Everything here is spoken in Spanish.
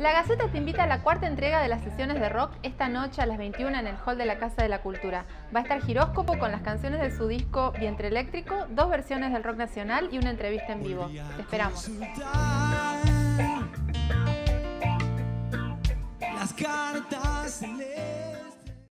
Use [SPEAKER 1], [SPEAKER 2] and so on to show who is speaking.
[SPEAKER 1] La Gaceta te invita a la cuarta entrega de las sesiones de rock esta noche a las 21 en el Hall de la Casa de la Cultura. Va a estar Giróscopo con las canciones de su disco Vientre Eléctrico, dos versiones del rock nacional y una entrevista en vivo. Te esperamos.
[SPEAKER 2] Las